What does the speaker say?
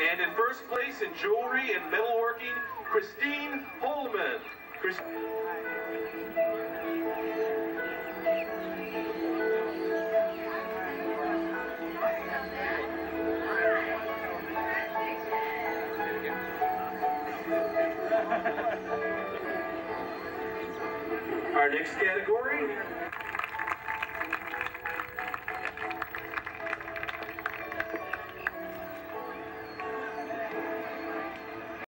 And in first place in jewelry and metalworking, Christine Holman. Chris- Our next category